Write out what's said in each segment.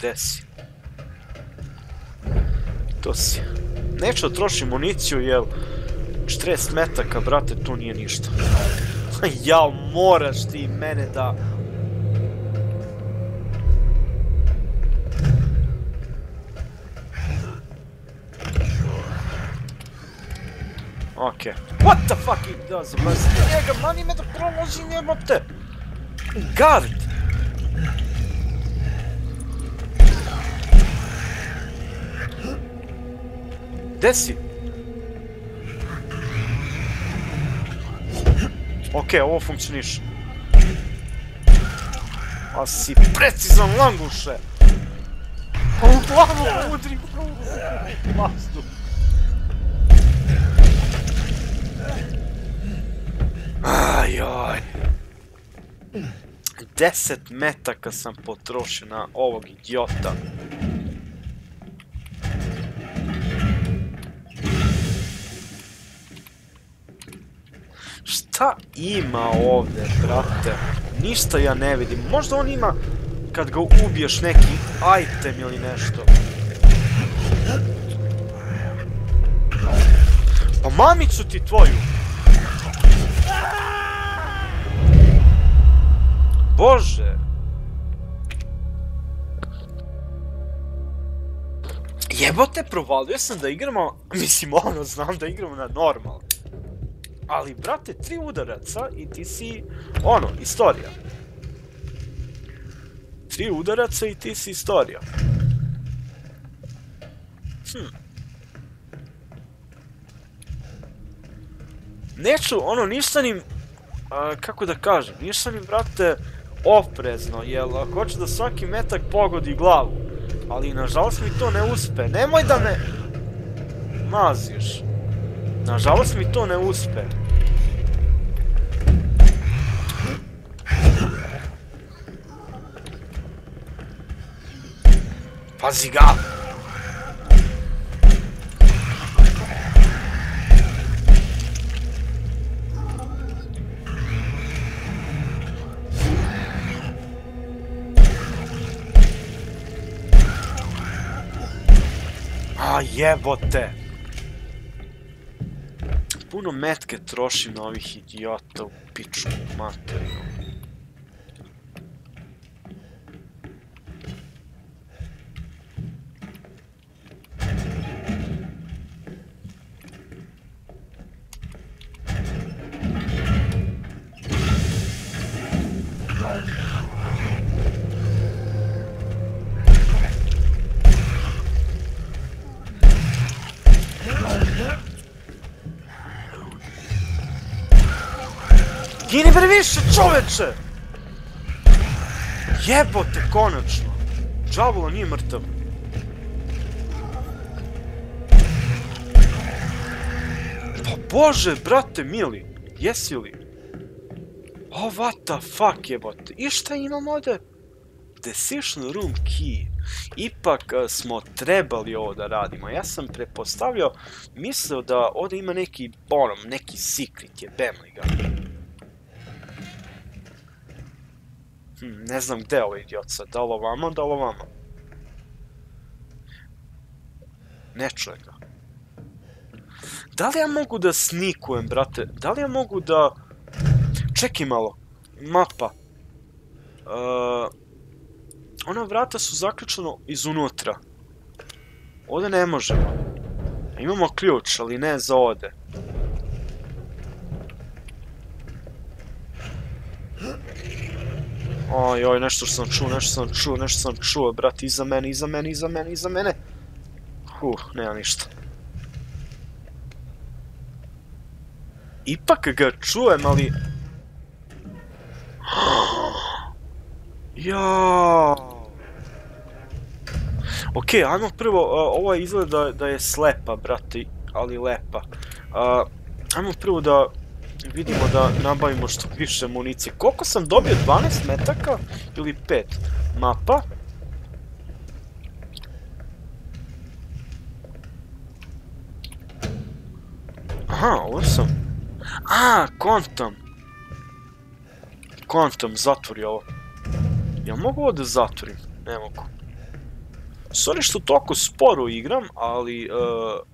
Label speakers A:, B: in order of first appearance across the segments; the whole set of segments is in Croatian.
A: Gde si? To si. Neću da trošim municiju, jel... 40 metaka, brate, tu nije ništa. ja, moraš ti mene da... Okej. What the fuck he does? Ma njega, mani me da prolazim jebote! Guard! Gde si? Ovo funkcioniše. A si precizan languše! Pa u glavu udri u vazduh. Ajoj. 10 metaka sam potrošio na ovog idiota. Šta ima ovdje, brate? Ništa ja ne vidim. Možda on ima kad ga ubiješ neki item ili nešto. Pa mamicu ti tvoju! Bože! Jebote, provalio sam da igramo, mislim ono, znam da igramo na normal. Ali, brate, tri udaraca i ti si, ono, istorija. Tri udaraca i ti si istorija. Hm. Neću, ono, ništa nim, kako da kažem, ništa nim, brate, oprezno, jel, hoću da svaki metak pogodi glavu. Ali, nažalost mi to ne uspe. Nemoj da me maziš. Nažalost mi to ne uspe. Pazi ga! A jebote! Puno metke trošim na ovih idiota u piču materinu. Gini bre više, čoveče! Jebote, konačno! Džavolo nije mrtav. Pa bože, brate mili, jesi li? Oh, what the fuck jebote. I šta imam ovdje? Decision room key. Ipak smo trebali ovo da radimo. Ja sam prepostavljao, mislio da ovdje ima neki, onom, neki secret je, bemli ga. Ne znam gdje je ovaj idiot sad, da li ovamo, da li. Ne. Da li ja mogu da snikujem, brate? Da li ja mogu da... Čekaj malo. Mapa. Uh, ona vrata su zaključeno izunutra. Ovdje ne možemo. Imamo ključ, ali ne za ovdje. Oj, nešto sam čuo, nešto sam čuo, nešto sam čuo, brat, iza mene, iza mene, iza mene, iza mene. Huh, nema ništa. Ipak ga čujem, ali... Ja. Ok, ajmo prvo, ovo izgleda da je slepa, brate, ali lepa. Ajmo prvo da vidimo da nabavimo što više municije. Koliko sam dobio? 12 metaka ili 5? Mapa. Aha, ovo sam... A, kontam. Kontam, zatvori ovo. Ja mogu ovo da zatvorim? Ne mogu. Sorry što toliko sporo igram, ali... Uh,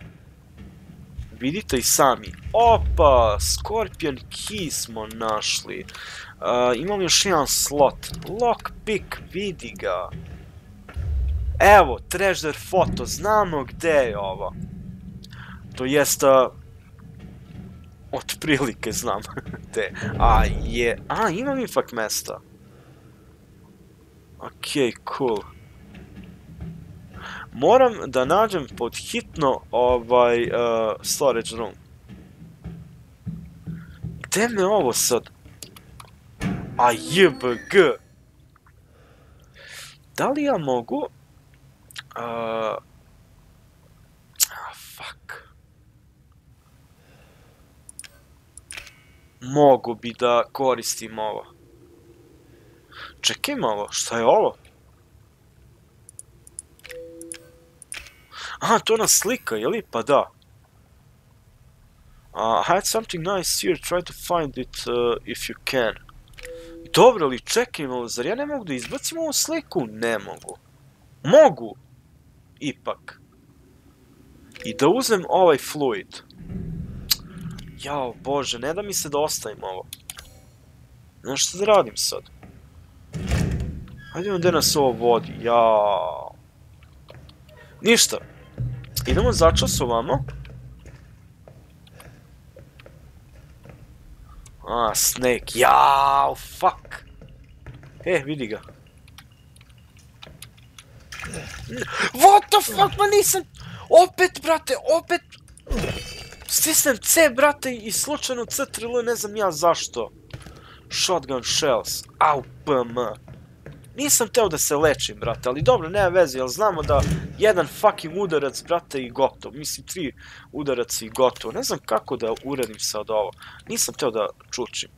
A: vidite i sami. Opa, Scorpion Key smo našli. Imam još jedan slot. Lockpick, vidi ga. Evo, treasure foto, znamo gde je ovo. To jest... Uh, otprilike znam gde. A je... A, imam ipak mesta. Okej, okay, cool. Moram da nađem pod hitno ovaj uh, storage room. Gde me ovo sad? A jbg! Da li ja mogu... Uh, ah, fuck. Mogu bi da koristim ovo. Čekaj malo, šta je ovo? Aha, to ona slika, jeli? Pa da. Uh, I had something nice here, try to find it uh, if you can. Dobro, ali čekaj malo, zar ja ne mogu da izbacim ovu sliku? Ne mogu. Mogu! Ipak. I da uzem ovaj fluid. Jao, bože, ne da mi se da ostavim ovo. Znaš što da radim sad? Hajde gde nas ovo vodi, jao. Ništa. Idemo začas ovamo. A, snake, jao, fuck. E, vidi ga. What the fuck, ma nisam... Opet, brate, opet... Stisnem C, brate, i slučajno C ne znam ja zašto. Shotgun shells. Au, PM. Nisam teo da se lečim, brate, ali dobro, nema veze, jel znamo da jedan fucking udarac, brate, i gotov. Mislim, tri udaraca i gotov. Ne znam kako da uradim sad ovo. Nisam teo da čučim.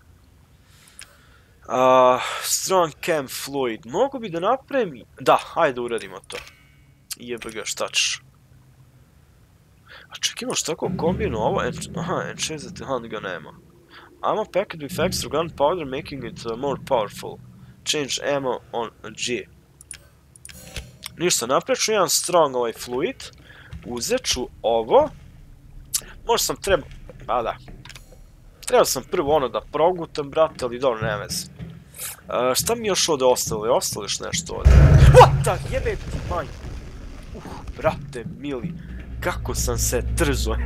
A: Uh, strong cam fluid. Mogu bi da napravim... Da, hajde uradimo to. Jebe ga, šta ćeš? A čekaj, imaš tako kombinu ovo? Aha, enchanted handgun nema. Ammo packet with extra gunpowder making it uh, more powerful change ammo on G. Ništa, napravit ću jedan strong ovaj fluid. Uzet ću ovo. Možda sam treba... Pa da. Trebao sam prvo ono da progutam, brate, ali dobro, nema veze. Uh, šta mi još ovdje ostalo? Još nešto ovdje? What the jebe ti maj? Uh, brate, mili. Kako sam se trzo.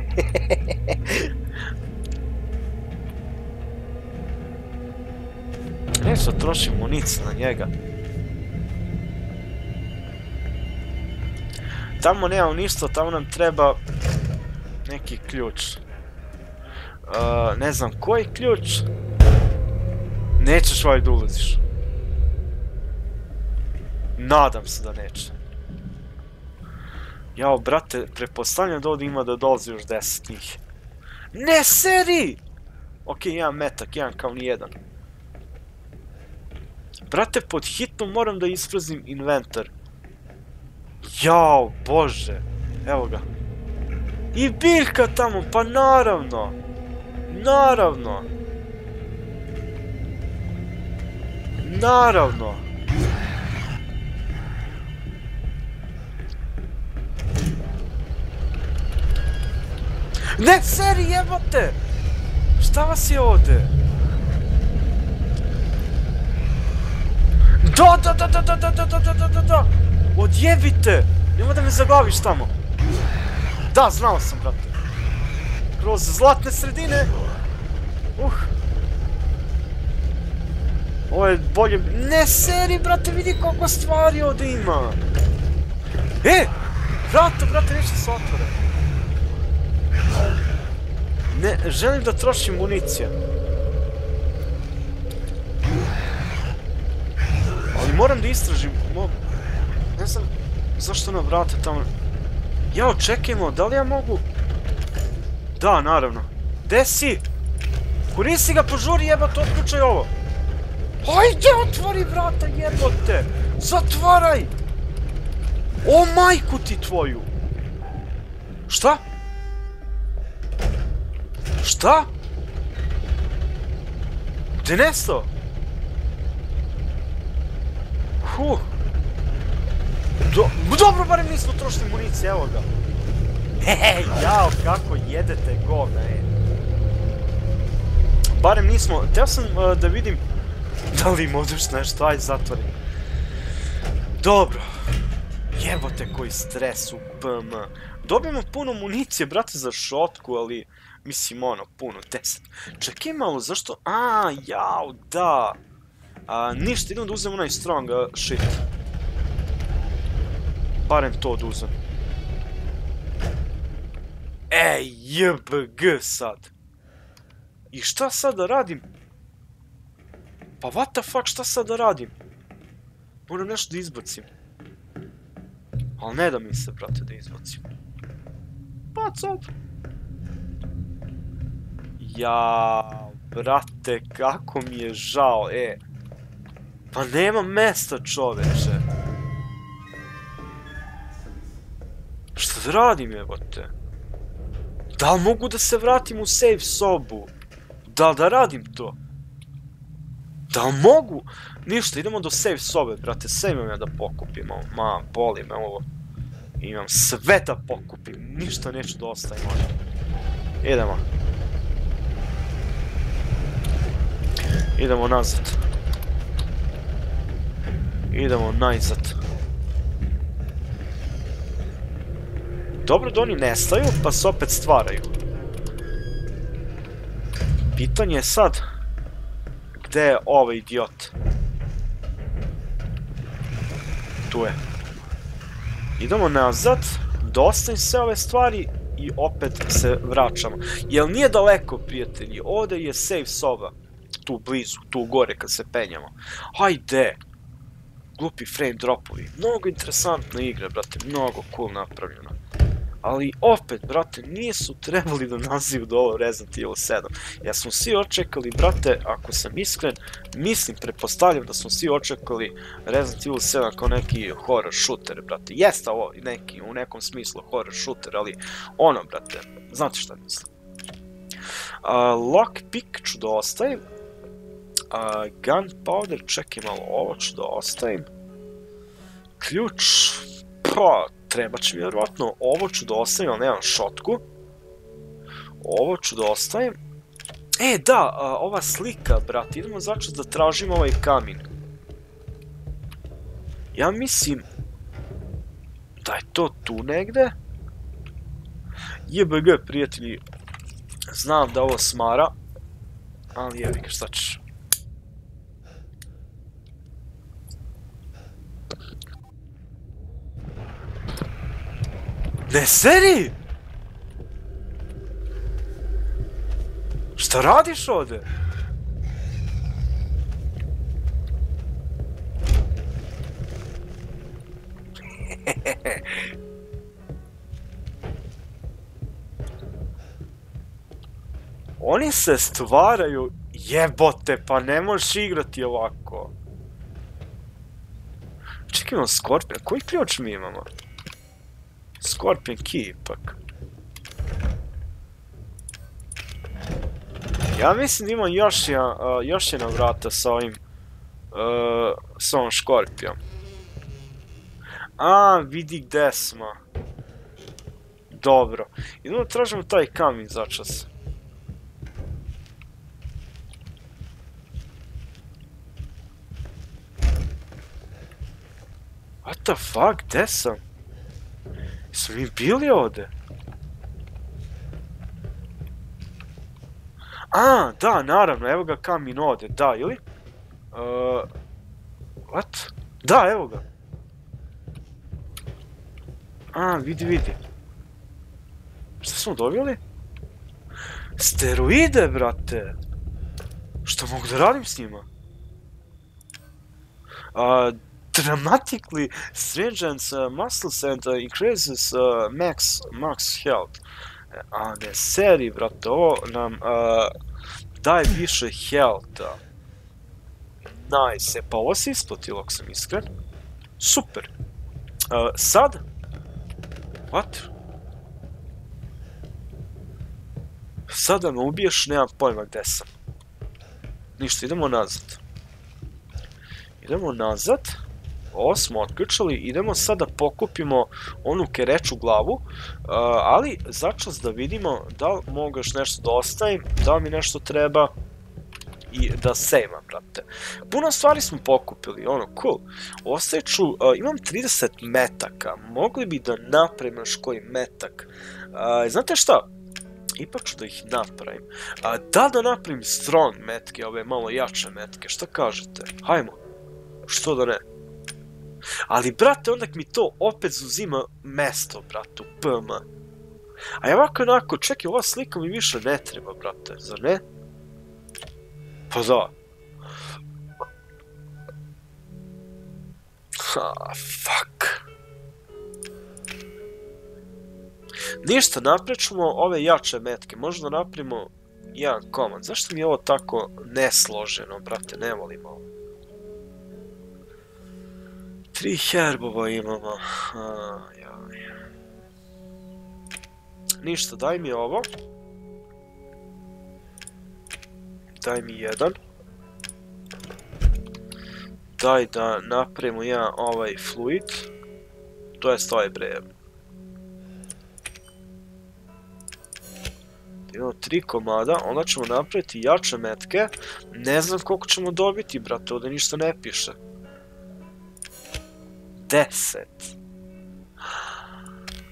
A: Nešto troši municiju na njega. Tamo nemamo ništa, tamo nam treba neki ključ. Uh, ne znam koji ključ. Nećeš ovaj da ulaziš. Nadam se da neće. Jao, brate, prepostavljam da ovdje ima da dolazi još deset njih. Ne seri! Ok, jedan metak, jedan kao ni jedan. Brate, pod hitno moram da isprazim inventar. Jao, bože. Evo ga. I biljka tamo, pa naravno. Naravno. Naravno. Ne, seri, jebote! Šta vas je da, da, da, da, da, da, da, da, da, da! Odjebite! Nemo da me zaglaviš tamo. Da, znao sam, brate. Kroz zlatne sredine. Uh. Ovo je bolje... Ne seri, brate, vidi koliko stvari ovdje ima. E! Brate, brate, nešto se otvore. Ne, želim da trošim municija. moram da istražim, ne znam zašto nam vrate tamo. Ja očekajmo, da li ja mogu... Da, naravno. Gde si? Koristi ga, požuri jebate, otključaj ovo. Hajde, otvori vrata jebote! Zatvaraj! O majku ti tvoju! Šta? Šta? Gde nestao? Huh. Do... Dobro, barem nismo trošili municije, evo ga. Ej, jao, kako jedete govna, e. Barem nismo, teo sam uh, da vidim da li im ovdje nešto, aj zatvori. Dobro. Jebote koji stres u PM. Dobijemo puno municije, brate, za šotku, ali... Mislim, ono, puno, 10. Čekaj malo, zašto... A, jao, da. A, ništa, idem da uzem onaj strong uh, shit. Barem to da uzem. Ej, JBG sad. I šta sad da radim? Pa what the fuck, šta sad da radim? Moram nešto da izbacim. Ali ne da mi se, brate, da izbacim. Sad. Ja, brate, kako mi je žao, e. Pa nema mesta, čoveče. Radim, jebote? Da li mogu da se vratim u save sobu? Da li da radim to? Da li mogu? Ništa, idemo do save sobe, brate, sve imam ja da pokupim, ma, boli me ovo. Imam sve da pokupim, ništa neću da ostavim, možda. Idemo. Idemo nazad. Idemo najzad. Dobro da oni nestaju, pa se opet stvaraju. Pitanje je sad... Gde je ovaj idiot? Tu je. Idemo nazad, dostajem sve ove stvari i opet se vraćamo. Jel nije daleko, prijatelji? Ovdje je save soba. Tu blizu, tu gore kad se penjamo. Hajde! Glupi frame dropovi. Mnogo interesantna igra, brate. Mnogo cool napravljena. Ali opet, brate, nisu trebali da nazivu do ovo Resident Evil 7. Ja smo svi očekali, brate, ako sam iskren, mislim, prepostavljam da smo svi očekali Resident Evil 7 kao neki horror shooter, brate. Jeste ovo neki, u nekom smislu horror shooter, ali ono, brate, znate šta mislim. Uh, lockpick ću da ostavim. Gunpowder, čekaj malo, ovo ću da ostavim. Ključ, pa, treba će mi vjerovatno, ovo ću da ostavim, ali nemam šotku. Ovo ću da ostavim. E, da, ova slika, brat, idemo začas da tražimo ovaj kamin. Ja mislim da je to tu negde. JBG, prijatelji, znam da ovo smara, ali jevi ga, šta ćeš. Ne seri! Šta radiš ovdje? Oni se stvaraju jebote, pa ne možeš igrati ovako. Čekaj, imamo Scorpion, koji ključ mi imamo? Scorpion Key ipak. Ja mislim da imam još, jedan, još jedna vrata sa ovim... Uh, s ovom škorpijom. A, vidi gde smo. Dobro. Idemo tražimo taj kamin začas. What the fuck, gde sam? Su mi bili ovdje? A, da, naravno, evo ga kamin ovdje, da, ili? Uh, what? Da, evo ga. A, vidi, vidi. Šta smo dobili? Steroide, brate! Što mogu da radim s njima? Uh, dramatically strengthens uh, muscles and uh, increases uh, max max health. A ne seri, brate, ovo nam daje više healtha. Nice, e, pa ovo se isplatilo, ako sam iskren. Super. Sad? What? Sada me ubiješ, nemam pojma gde sam. Ništa, idemo nazad. Idemo nazad. Ovo smo otključali, idemo sad da pokupimo onu kereću glavu, uh, ali začas da vidimo da li mogu još nešto da ostavim, da li mi nešto treba i da sejma, brate. Puno stvari smo pokupili, ono, cool. Ostavit ću, uh, imam 30 metaka, mogli bi da napravim još koji metak. Uh, znate šta, ipak ću da ih napravim. Da da napravim strong metke, ove malo jače metke, šta kažete? Hajmo. Što da ne? Ali, brate, onda mi to opet zuzima mesto, brate, u PM. A ja ovako onako, čekaj, ova slika mi više ne treba, brate, zar ne? Pa da. Fuck. Ništa, napričamo ove jače metke. Možda napravimo jedan komand. Zašto mi je ovo tako nesloženo, brate? Ne volim ovo. Tri herbova imamo. Ništa, daj mi ovo. Daj mi jedan. Daj da napravimo jedan ovaj fluid. To jest ovaj bre, Imamo tri komada, onda ćemo napraviti jače metke. Ne znam koliko ćemo dobiti, brate, ovdje ništa ne piše. Deset.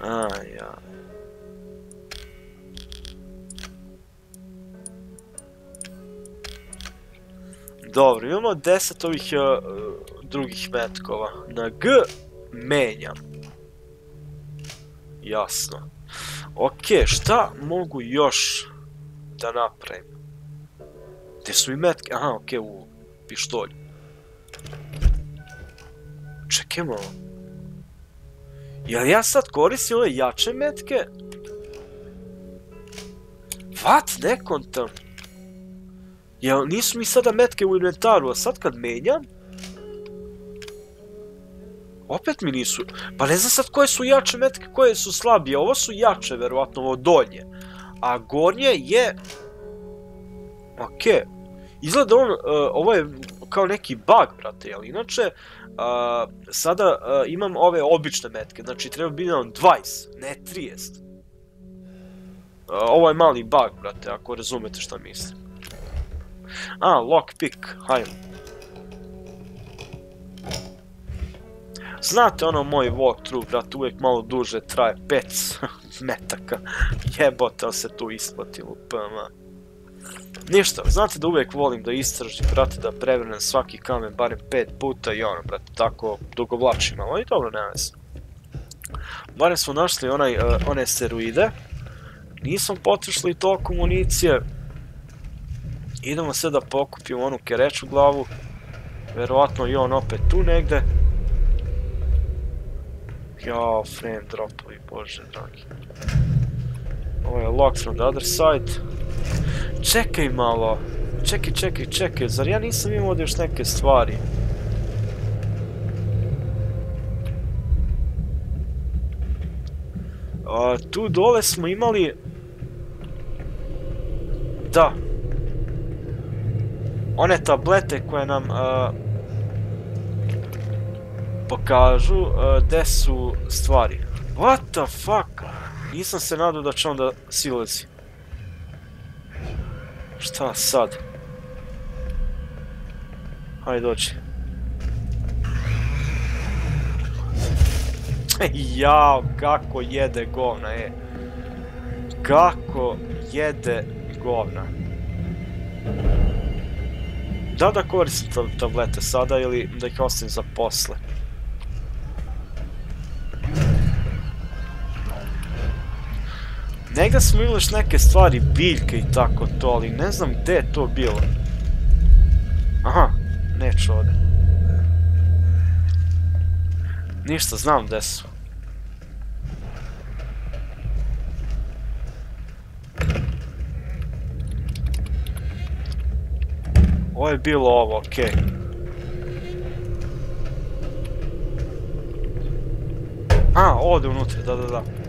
A: Aj, ja. Dobro, imamo deset ovih uh, drugih metkova. Na G menjam. Jasno. Ok, šta mogu još da napravim? Gdje su i metke? Aha, ok, u pištolju. Čekaj malo. Jel ja sad koristim ove jače metke? What? Ne kontam. Jel nisu mi sada metke u inventaru, a sad kad menjam? Opet mi nisu... Pa ne znam sad koje su jače metke, koje su slabije. Ovo su jače, verovatno, ovo donje. A gornje je... Ok. Izgleda on... Uh, ovo je kao neki bug, brate, jel? Inače, uh, sada uh, imam ove obične metke. Znači, treba biti nam 20, ne 30. Uh, ovo je mali bug, brate, ako razumete šta mislim. A, lockpick, hajmo. Znate ono moj walkthrough, brat, uvijek malo duže traje, 5 metaka. Jebote, ali se tu isplatilo, PM. Ništa, znate da uvijek volim da istražim, brate, da prevrnem svaki kamen barem 5 puta i ono, brate, tako dugo vlačim, ali dobro, nema veze. Barem smo našli onaj, uh, one steroide. Nisam potrošili toliko municije. Idemo sve da pokupimo onu kereću glavu. Verovatno i on opet tu negde. Jao, frame dropovi, bože dragi. Ovo je locked from the other side. Čekaj malo. Čekaj, čekaj, čekaj. Zar ja nisam imao ovdje još neke stvari? Tu dole smo imali... Da. One tablete koje nam... Pokažu gde su stvari. What the fuck? Nisam se nadao da će onda silezi. Šta sad? Hajde dođi. Jao, kako jede govna, e. Kako jede govna. Da da koristim tablete sada ili da ih ostavim za posle. Negdje smo imali neke stvari, biljke i tako to, ali ne znam gdje je to bilo. Aha, neću ovdje. Ništa, znam gdje su. Ovo je bilo ovo, okej. Okay. A, ovdje unutra, da, da, da.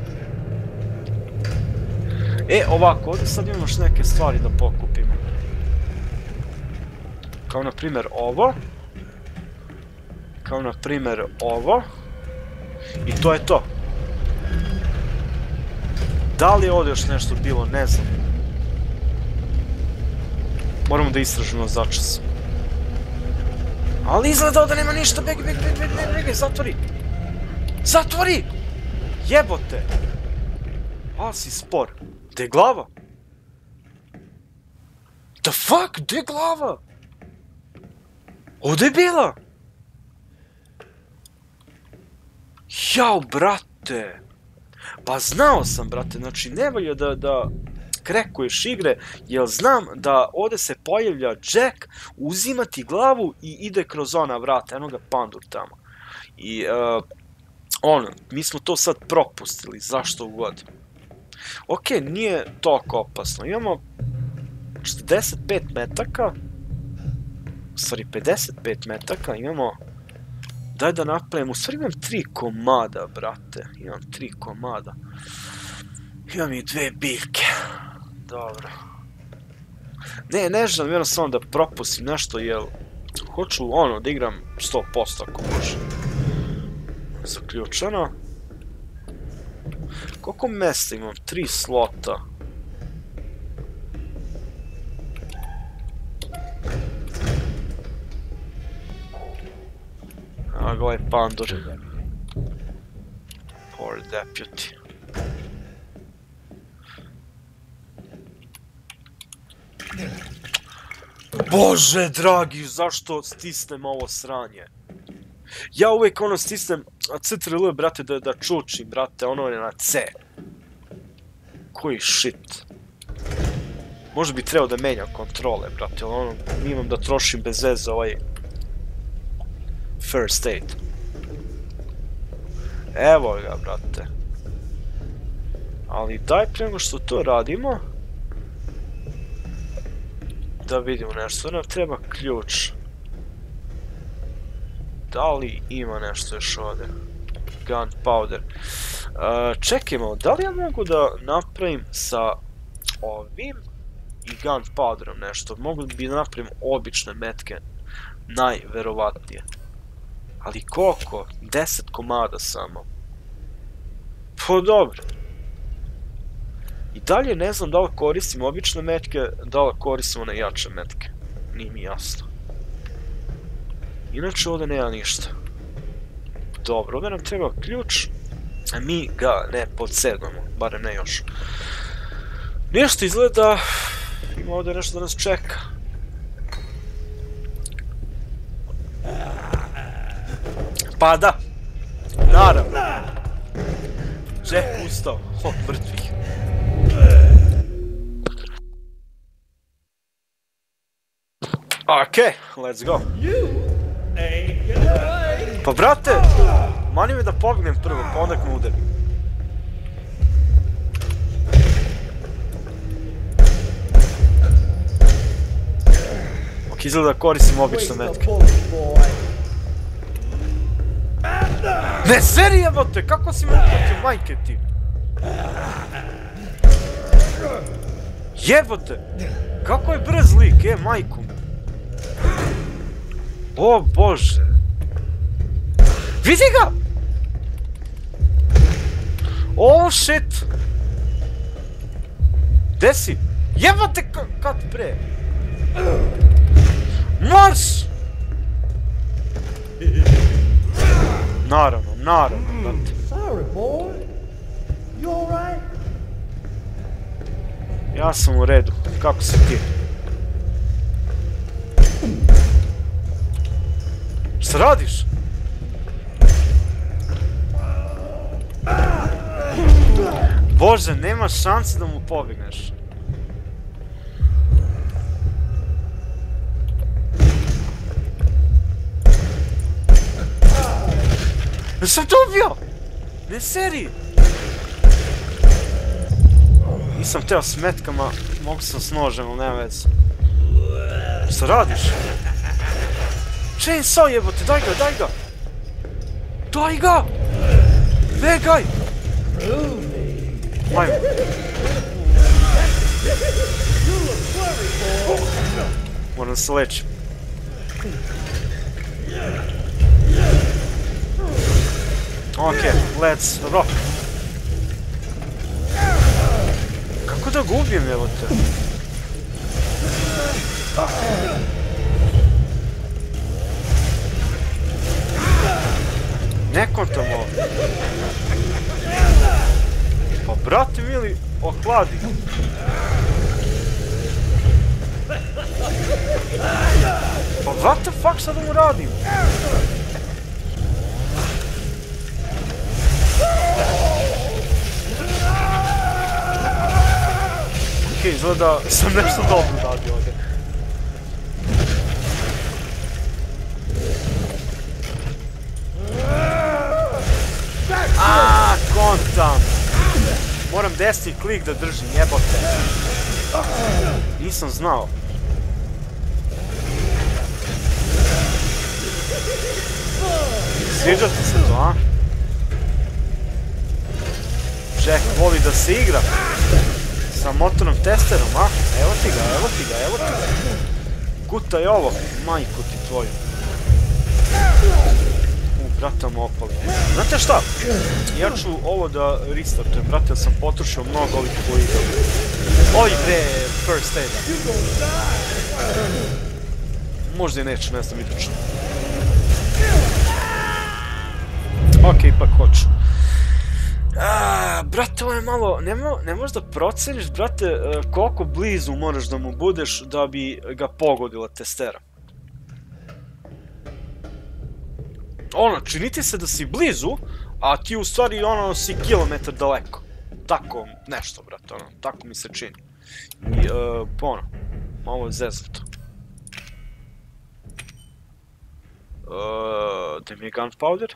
A: E, ovako, ovdje sad imamo još neke stvari da pokupimo. Kao na primjer ovo. Kao na primjer ovo. I to je to. Da li je ovdje još nešto bilo, ne znam. Moramo da istražimo začas. Ali izgleda da nema ništa, beg, beg, beg, beg, beg, zatvori! Zatvori! Jebote! A si spor. Gde je glava? The fuck? Gde je glava? Ovdje je bila? Jao, brate! Pa znao sam, brate, znači ne valja da, da krekuješ igre, jer znam da ovdje se pojavlja Jack, uzima ti glavu i ide kroz ona vrata, eno ga pandur tamo. I, uh, ono, mi smo to sad propustili, zašto god. Ok, nije toliko opasno, imamo 45 metaka, u stvari 55 metaka, imamo Daj da napravim, u stvari imam tri komada, brate. Imam tri komada. Imam i dve biljke. Dobro. Ne, ne želim jednostavno da propustim nešto, jel... Hoću, ono, da igram 100% ako može. Zaključeno. Koliko mesta imam? Tri slota. Evo ga ovaj pandur. Poor deputy. Bože dragi, zašto stisnem ovo sranje? Ja uvijek ono stisnem CTRL, brate, da, da čučim, brate, ono je na C. Koji shit. Možda bi trebao da menjam kontrole, brate, ono, imam da trošim bez veze ovaj first aid. Evo ga, brate. Ali daj prije nego što to radimo... Da vidimo nešto, nam treba ključ. Da li ima nešto još ovdje? Gunpowder. Uh, čekajmo, da li ja mogu da napravim sa ovim i gunpowderom nešto? Mogu bi da napravim obične metke, najverovatnije. Ali koliko? 10 komada samo. Pa dobro. I dalje ne znam da li koristim obične metke, da li koristim one jače metke. Nije mi jasno. Inače ovdje nema ništa. Dobro, ovdje nam treba ključ. A mi ga ne podsjedamo, barem ne još. Nešto izgleda... Ima ovdje nešto da nas čeka. Pa da. Naravno. Jack ustao. Od mrtvih. Okej, let's go. Pa brate, mani me da pobegnem prvo, pa onda me udarim. Ok, izgleda da koristim obične metke. Ne, seri jebote, kako si me upratio, majke ti? Jebote, kako je brz lik, je, majku mi. O bože. Vidi ga! Oh shit! Gde si? Jebote kad pre! Marš! Naravno, naravno, brate.
B: Sorry, boy. You alright?
A: Ja sam u redu. Kako si ti? Šta radiš? Bože, nema šanse da mu pobegneš. Jesam te ubio? Ne seri! Nisam teo s metkama, mogu sam s nožem, ali nema veze. Šta radiš? Chainsaw jebote, daj ga, daj ga! Daj ga! Begaj! Ajmo. Moram se lečim. Ok, let's rock. Kako da ga ubijem, evo te? Ne kontam ovo. Pa brate mili, ohladi. Pa what the fuck sad mu radim? Okej, izgleda sam nešto dobro radio A, kontam. Moram desni klik da držim, jebote. Nisam znao. Sviđa ti se to, a? Jack voli da se igra. Sa motornom testerom, a? Evo ti ga, evo ti ga, evo ti ga. Kutaj ovo, majku ti tvoju. Brata mu. Znate šta? Ja ću ovo da restartujem, brate, sam potrošio mnogo ovih koji... Ovih bre, first aid Možda i neću, ne znam, vidjet ću. Ok, ipak hoću. A, brate, ovo je malo, ne, mo, ne možeš da proceniš, brate, e, koliko blizu moraš da mu budeš da bi ga pogodila testera. Ono, čini ti se da si blizu, a ti u stvari ono si kilometar daleko. Tako, nešto, brate, ono, tako mi se čini. I, uh, ono, malo je zeznuto. Uh, da mi je gunpowder?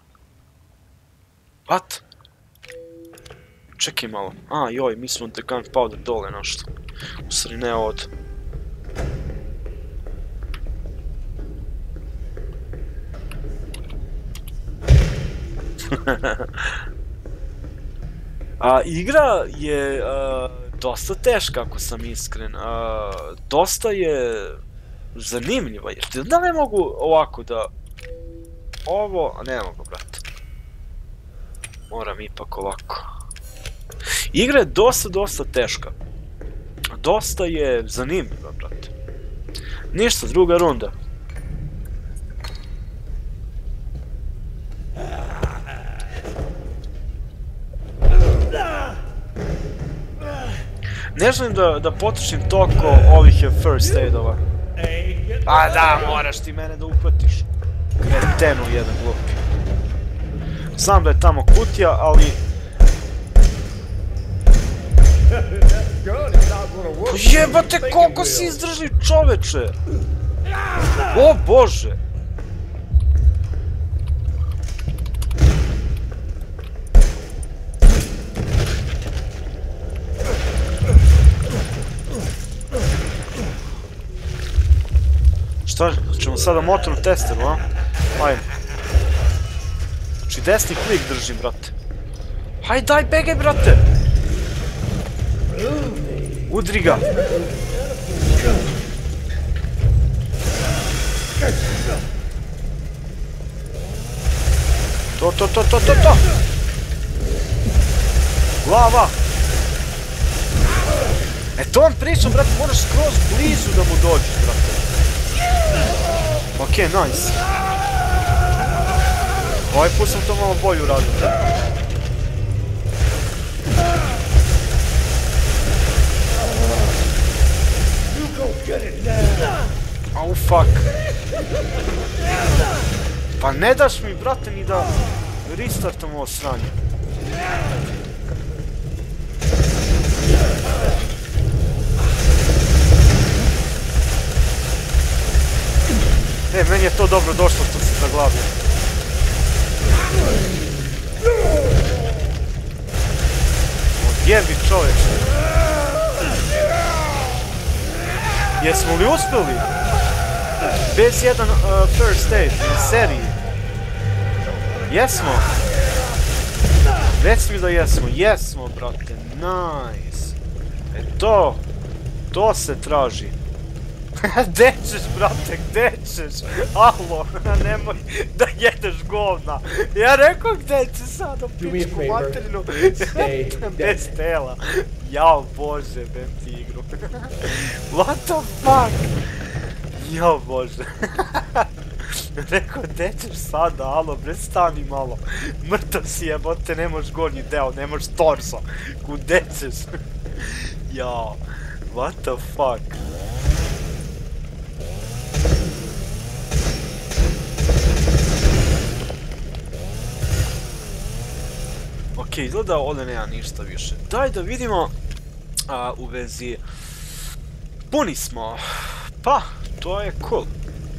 A: What? Čekaj malo. A, joj, mi smo da gunpowder dole nešto. U stvari ne od. A, igra je a, dosta teška, ako sam iskren. A, dosta je zanimljiva, jer da ne mogu ovako da... Ovo, ne mogu, brate. Moram ipak ovako. Igra je dosta, dosta teška. Dosta je zanimljiva, brate. Ništa, druga runda. Ne želim da, da potrošim toliko ovih first aidova. A da, moraš ti mene da uhvatiš. Kretenu jedan glupi. Znam da je tamo kutija, ali... Pa jebate, koliko si izdržli čoveče! O bože! Šta, ćemo sada motornu testeru, a? Ajde. Znači desni klik držim, brate. Hajde, daj, begaj, brate! Udri ga! To, to, to, to, to, to! Glava! E to vam pričam, brate, moraš skroz blizu da mu dođeš, brate. Ok, nice. Ovaj put sam to malo bolje uradio. Au fuck. Pa ne daš mi, brate, ni da restartam ovo sranje. E, meni je to dobro došlo što se zaglavio. Odjebi čoveče. Jesmo li uspjeli? Bez jedan uh, first aid u seriji. Jesmo. Reci mi da jesmo. Jesmo, brate. Nice. E to. To se traži. Gde ćeš, brate, gde ćeš? Alo, nemoj da jedeš govna. Ja rekao gde sad
B: a
A: pičku materinu. Bez tela. Jao bože, bem ti igru. What the fuck? Jao bože. Rekao, gde ćeš sada, alo, bre, stani malo. Mrtav si jebote, nemaš gornji deo, nemaš torso. Kude ćeš? Jao, what the fuck? Ok, izgleda ovdje nema ništa više. Daj da vidimo a, u vezi... Puni smo. Pa, to je cool.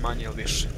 A: Manje ili više.